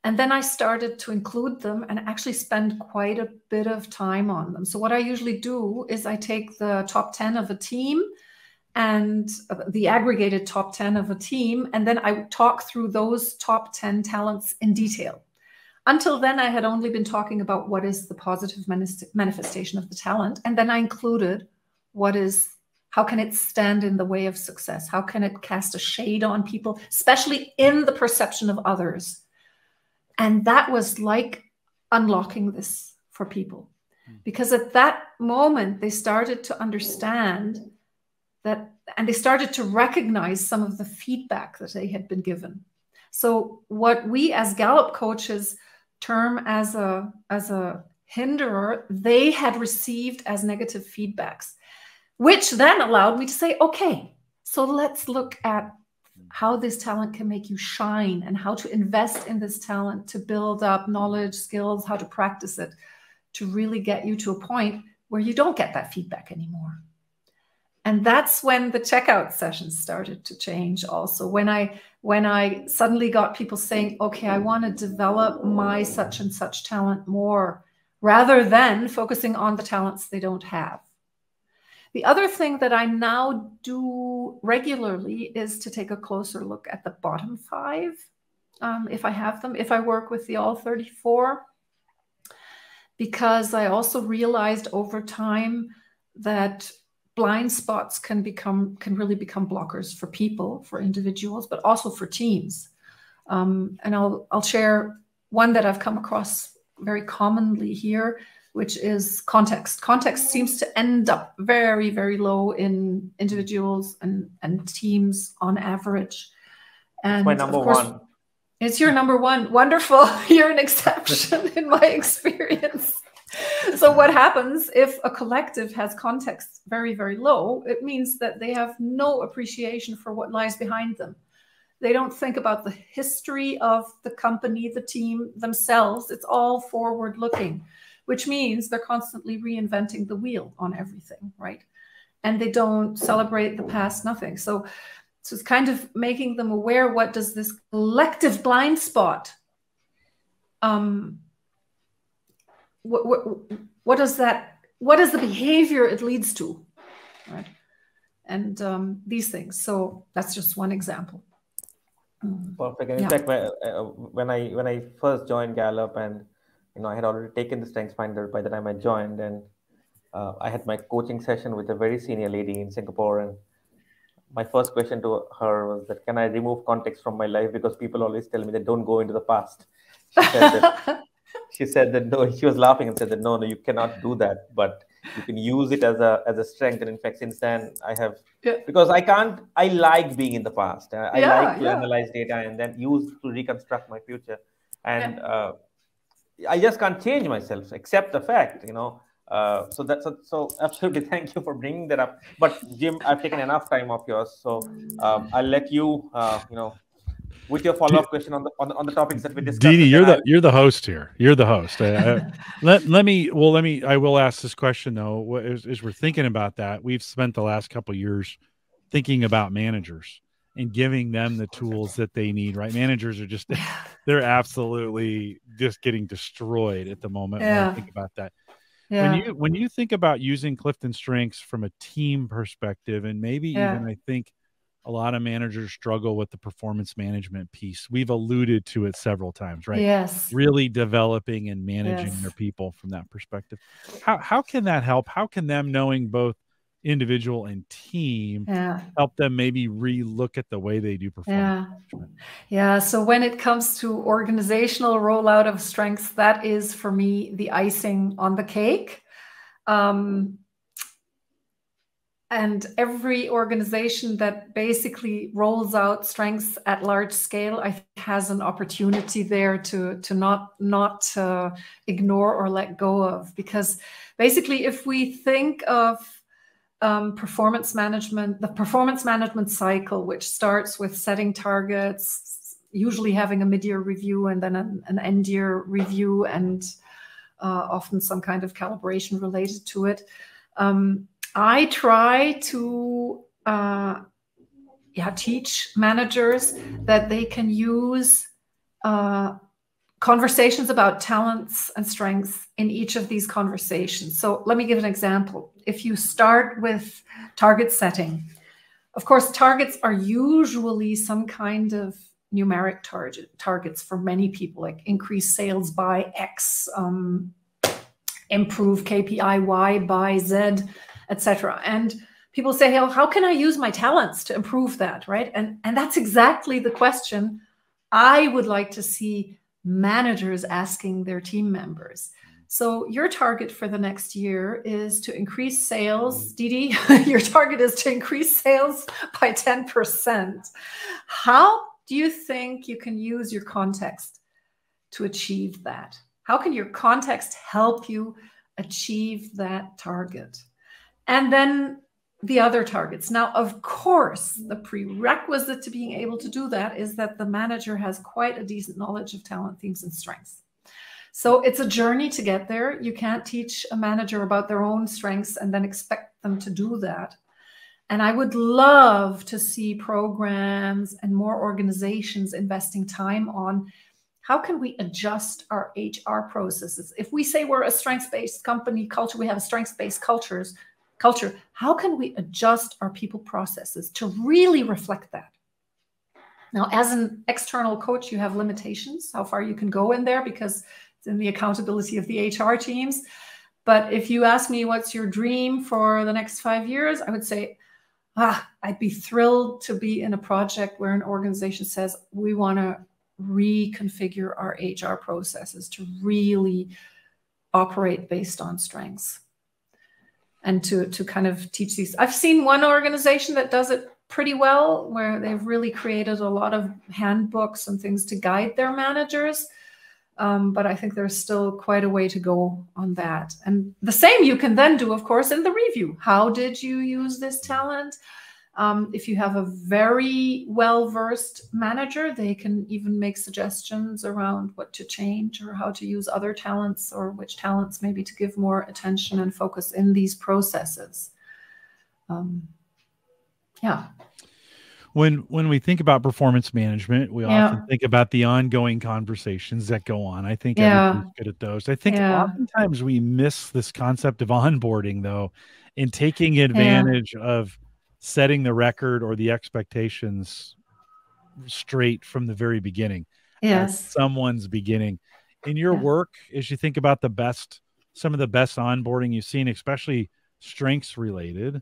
And then I started to include them and actually spend quite a bit of time on them. So, what I usually do is I take the top 10 of a team and the aggregated top 10 of a team. And then I talk through those top 10 talents in detail. Until then, I had only been talking about what is the positive manifestation of the talent. And then I included what is, how can it stand in the way of success? How can it cast a shade on people, especially in the perception of others? And that was like unlocking this for people. Hmm. Because at that moment, they started to understand that and they started to recognize some of the feedback that they had been given so what we as gallup coaches term as a as a hinderer they had received as negative feedbacks which then allowed me to say okay so let's look at how this talent can make you shine and how to invest in this talent to build up knowledge skills how to practice it to really get you to a point where you don't get that feedback anymore and that's when the checkout sessions started to change also. When i when i suddenly got people saying okay i want to develop my such and such talent more rather than focusing on the talents they don't have. The other thing that i now do regularly is to take a closer look at the bottom five um, if i have them if i work with the all 34 because i also realized over time that blind spots can become can really become blockers for people, for individuals, but also for teams. Um, and I'll I'll share one that I've come across very commonly here, which is context. Context seems to end up very very low in individuals and and teams on average. And my number course, one. It's your number one. Wonderful. You're an exception in my experience so what happens if a collective has context very very low? It means that they have no appreciation for what lies behind them. They don't think about the history of the company the team themselves. It's all forward looking which means they're constantly reinventing the wheel on everything right? And they don't celebrate the past nothing. So so it's kind of making them aware what does this collective blind spot um, what, what, what does that what is the behavior it leads to? Right? And um, these things. So that's just one example. Mm. perfect and in yeah. fact uh, when i when i first joined gallup and you know i had already taken the StrengthsFinder by the time i joined and uh, i had my coaching session with a very senior lady in singapore and my first question to her was that can i remove context from my life because people always tell me that don't go into the past? She said that she said that no, she was laughing and said that no, no, you cannot do that, but you can use it as a as a strength. And in fact, since then, I have yeah. because I can't. I like being in the past. I yeah, like to yeah. analyze data and then use to reconstruct my future. And uh, I just can't change myself, except the fact, you know. Uh, so that's so, so, absolutely thank you for bringing that up. But Jim, I've taken enough time of yours, so um, I'll let you, uh, you know, with your follow-up question on the, on the on the topics that we discussed. DD, you're the you're the host here. You're the host. uh, let let me well let me I will ask this question though. As, as we're thinking about that, we've spent the last couple years thinking about managers and giving them the tools that they need. Right, managers are just they're absolutely just getting destroyed at the moment. Yeah. When I think about that. Yeah. When you when you think about using CliftonStrengths from a team perspective, and maybe yeah. even I think a lot of managers struggle with the performance management piece. We've alluded to it several times, right? Yes. Really developing and managing yes. their people from that perspective. How how can that help? How can them knowing both individual and team yeah. help them maybe re-look at the way they do performance yeah. yeah so when it comes to organizational rollout of strengths that is for me the icing on the cake um, and every organization that basically rolls out strengths at large scale i think has an opportunity there to to not not uh, ignore or let go of. Because basically if we think of um, performance management the performance management cycle which starts with setting targets usually having a mid-year review and then an, an end-year review and uh, often some kind of calibration related to it um, I try to uh, yeah teach managers that they can use uh, conversations about talents and strengths in each of these conversations. So let me give an example. If you start with target setting, Of course, targets are usually some kind of numeric target targets for many people, like increase sales by X, um, improve KPI Y by Z, etc. And people say, "Hey, how can I use my talents to improve that?" Right? And and that's exactly the question I would like to see managers asking their team members. So your target for the next year is to increase sales. DD, your target is to increase sales by 10%. How do you think you can use your context to achieve that? How can your context help you achieve that target? And then the other targets. Now, of course, the prerequisite to being able to do that is that the manager has quite a decent knowledge of talent themes and strengths. So it's a journey to get there. You can't teach a manager about their own strengths and then expect them to do that. And I would love to see programs and more organizations investing time on how can we adjust our HR processes? If we say we're a strengths-based company culture, we have strengths-based cultures culture. How can we adjust our people processes to really reflect that? Now, as an external coach, you have limitations, how far you can go in there because it's in the accountability of the HR teams. But if you ask me what's your dream for the next five years, I would say ah, I'd be thrilled to be in a project where an organization says we want to reconfigure our HR processes to really operate based on strengths and to to kind of teach these. I've seen one organization that does it pretty well where they've really created a lot of handbooks and things to guide their managers. Um, but I think there's still quite a way to go on that. And the same you can then do, of course, in the review. How did you use this talent? Um, if you have a very well versed manager, they can even make suggestions around what to change or how to use other talents or which talents maybe to give more attention and focus in these processes. Um, yeah when when we think about performance management, we yeah. often think about the ongoing conversations that go on. I think yeah. everybody's good at those. I think yeah. oftentimes we miss this concept of onboarding though, in taking advantage of setting the record or the expectations straight from the very beginning. Yes. Someone's beginning. In your work, as you think about the best, some of the best onboarding you've seen, especially strengths related,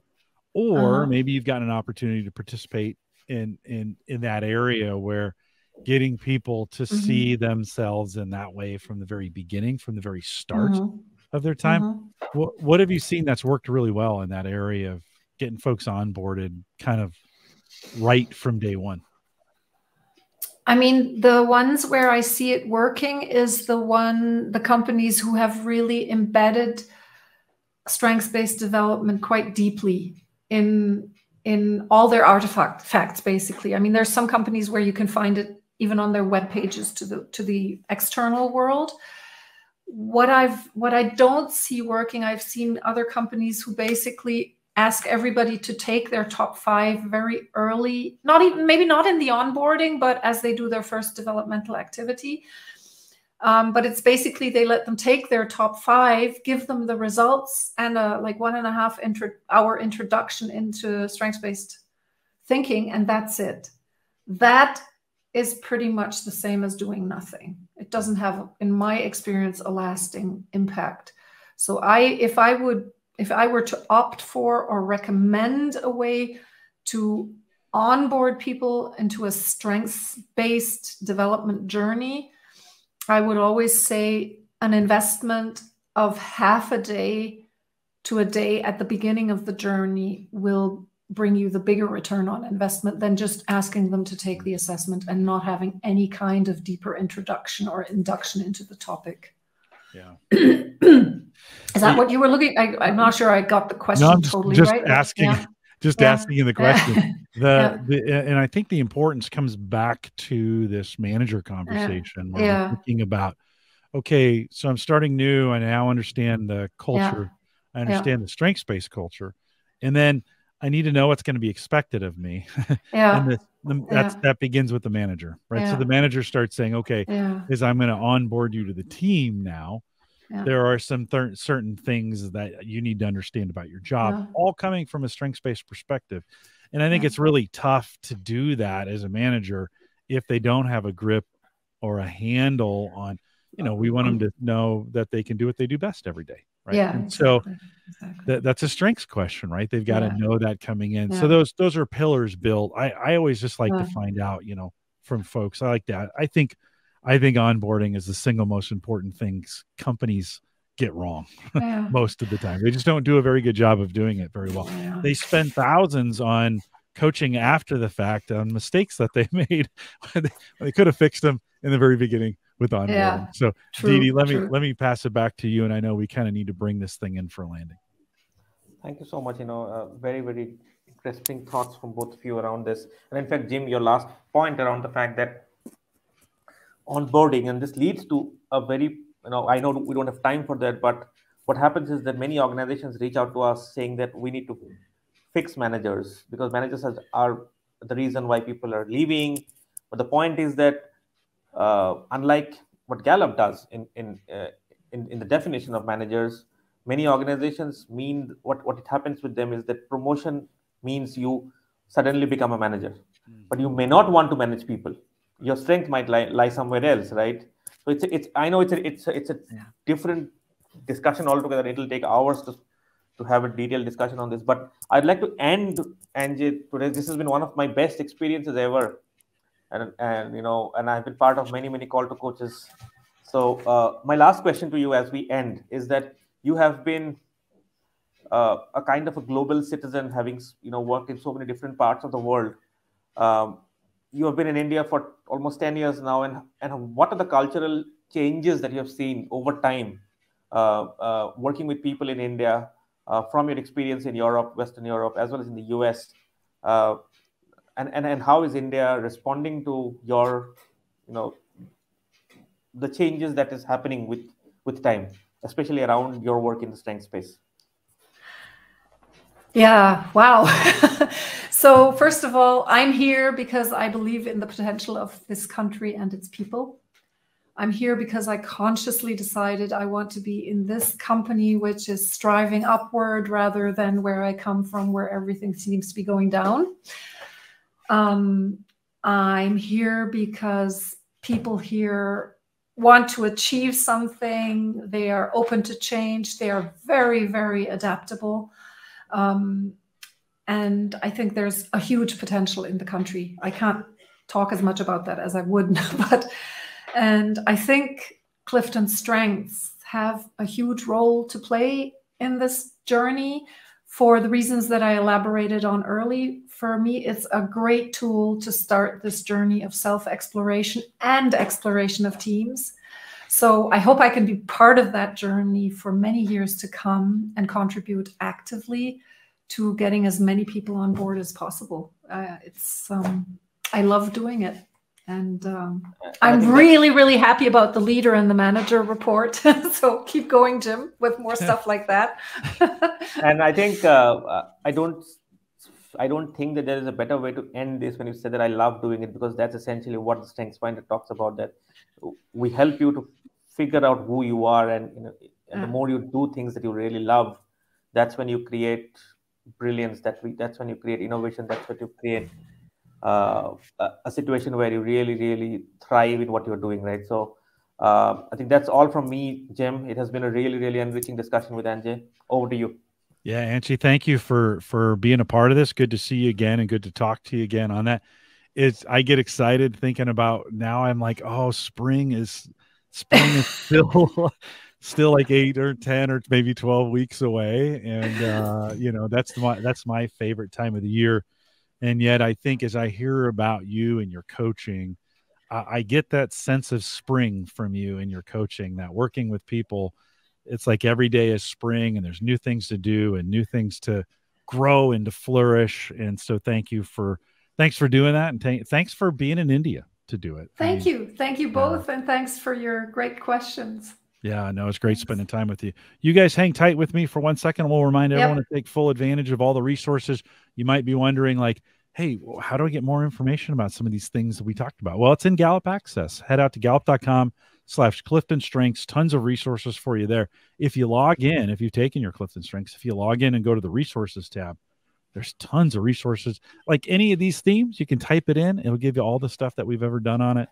or uh-huh. maybe you've gotten an opportunity to participate in in in that area where getting people to mm-hmm. see themselves in that way from the very beginning from the very start mm-hmm. of their time mm-hmm. what, what have you seen that's worked really well in that area of getting folks onboarded kind of right from day one? I mean, the ones where I see it working is the one, the companies who have really embedded strengths based development quite deeply in in all their artifacts basically. I mean there's some companies where you can find it even on their web pages to the to the external world. What i've what i don't see working i've seen other companies who basically ask everybody to take their top five very early not even maybe not in the onboarding but as they do their first developmental activity um, but it's basically they let them take their top five, give them the results, and a like one and a half intro- hour introduction into strengths based thinking, and that's it. That is pretty much the same as doing nothing. It doesn't have, in my experience, a lasting impact. So I, if I would, if I were to opt for or recommend a way to onboard people into a strengths based development journey I would always say an investment of half a day to a day at the beginning of the journey will bring you the bigger return on investment than just asking them to take the assessment and not having any kind of deeper introduction or induction into the topic. Yeah. Is that what you were looking? I, am not sure I got the question no, just, totally just right. Asking, yeah. Just yeah. asking the question. The, yeah. the and I think the importance comes back to this manager conversation where yeah. we're thinking about, okay, so I'm starting new. I now understand the culture. I understand the strengths based culture, and then I need to know what's going to be expected of me. Yeah. and the, the, that's that begins with the manager, right? So the manager starts saying, okay, is I'm going to onboard you to the team now yeah. there are some th- certain things that you need to understand about your job, yeah. all coming from a strengths based perspective. And I think it's really tough to do that as a manager if they don't have a grip or a handle on, you know, we want them to know that they can do what they do best every day. Right. Yeah. And so exactly. That's a strengths question, right? They've got Yeah. to know that coming in. Yeah. So those those are pillars built. I, I always just like Yeah. to find out, you know, from folks. I like that. I think I think onboarding is the single most important things companies get wrong Yeah. most of the time. They just don't do a very good job of doing it very well. Yeah. They spend thousands on coaching after the fact on mistakes that they made. they, could have fixed them in the very beginning with onboarding. Yeah. So True, DD, let me let me pass it back to you. And I know we kind of need to bring this thing in for landing. Thank you so much. You know, uh, very, very interesting thoughts from both of you around this. And in fact, Jim, your last point around the fact that onboarding, and this leads to a very, you know, I know we don't have time for that, but what happens is that many organizations reach out to us saying that we need to fix managers because managers are, the reason why people are leaving. But the point is that uh, unlike what Gallup does in in, uh, in in the definition of managers, many organizations mean what what it happens with them is that promotion means you suddenly become a manager, but you may not want to manage people. Your strength might lie, lie somewhere else, right? So it's it's I know it's a, it's a, it's a different discussion altogether. It'll take hours to to have a detailed discussion on this. But I'd like to end, Antje, today. This has been one of my best experiences ever, and and you know, and I've been part of many many call to coaches. So uh, my last question to you as we end is that you have been uh, a kind of a global citizen, having you know worked in so many different parts of the world. Um, you have been in India for almost ten years now, and and what are the cultural changes that you have seen over time uh, uh, working with people in India? uh, from your experience in Europe, Western Europe, as well as in the US, uh, and, and and how is India responding to your, you know, the changes that is happening with with time, especially around your work in the strength space. Yeah, wow. so, first of all, I'm here because I believe in the potential of this country and its people. I'm here because I consciously decided I want to be in this company, which is striving upward rather than where I come from, where everything seems to be going down. Um, I'm here because people here want to achieve something, they are open to change, they are very, very adaptable. Um, and I think there's a huge potential in the country. I can't talk as much about that as I would, but and I think CliftonStrengths have a huge role to play in this journey for the reasons that I elaborated on early. For me, it's a great tool to start this journey of self exploration and exploration of teams. So I hope I can be part of that journey for many years to come and contribute actively to getting as many people on board as possible. Uh, it's um, I love doing it. And um, I'm really, really happy about the leader and the manager report. so keep going, Jim, with more stuff like that. and I think uh, I don't, I don't think that there is a better way to end this when you said that I love doing it because that's essentially what the StrengthsFinder talks about. That we help you to figure out who you are, and you know, and the more you do things that you really love, that's when you create brilliance. That we, that's when you create innovation. That's what you create uh, a, a situation where you really, really thrive in what you're doing, right? So uh, I think that's all from me, Jim. It has been a really, really enriching discussion with Antje. Over to you. Yeah, Antje, thank you for for being a part of this. Good to see you again, and good to talk to you again on that. It's I get excited thinking about now. I'm like, oh, spring is spring is still still like eight or ten or maybe twelve weeks away, and uh, you know that's my that's my favorite time of the year and yet, I think as I hear about you and your coaching, I, I get that sense of spring from you and your coaching, that working with people, it's like every day is spring and there's new things to do and new things to grow and to flourish. And so thank you for, thanks for doing that. And t- thanks for being in India to do it. Thank I mean, you. Thank you both. Uh, and thanks for your great questions. Yeah, I know it's great spending time with you. You guys hang tight with me for one second. We'll remind everyone to take full advantage of all the resources. You might be wondering, like, hey, how do I get more information about some of these things that we talked about? Well, it's in Gallup Access. Head out to gallup.com slash CliftonStrengths. Tons of resources for you there. If you log in, if you've taken your CliftonStrengths, if you log in and go to the resources tab, There's tons of resources. Like any of these themes, you can type it in. It'll give you all the stuff that we've ever done on it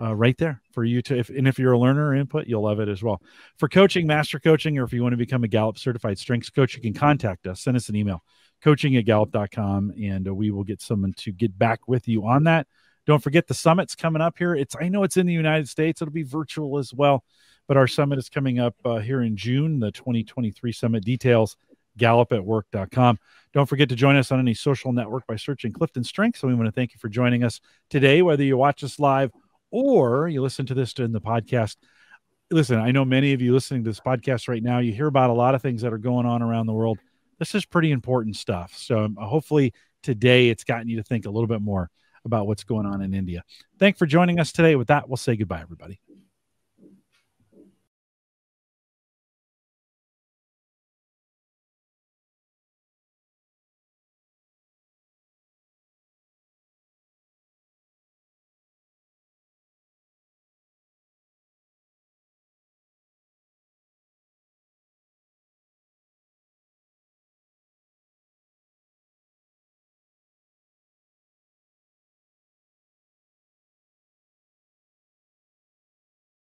uh, right there for you to. If, and if you're a learner input, you'll love it as well. For coaching, master coaching, or if you want to become a Gallup certified strengths coach, you can contact us. Send us an email, coaching at gallup.com, and uh, we will get someone to get back with you on that. Don't forget the summit's coming up here. It's I know it's in the United States. It'll be virtual as well, but our summit is coming up uh, here in June. The 2023 summit details gallupatwork.com. Don't forget to join us on any social network by searching Clifton Strength. So we want to thank you for joining us today, whether you watch us live or you listen to this in the podcast. Listen, I know many of you listening to this podcast right now, you hear about a lot of things that are going on around the world. This is pretty important stuff. So um, hopefully today it's gotten you to think a little bit more about what's going on in India. Thanks for joining us today. With that, we'll say goodbye, everybody.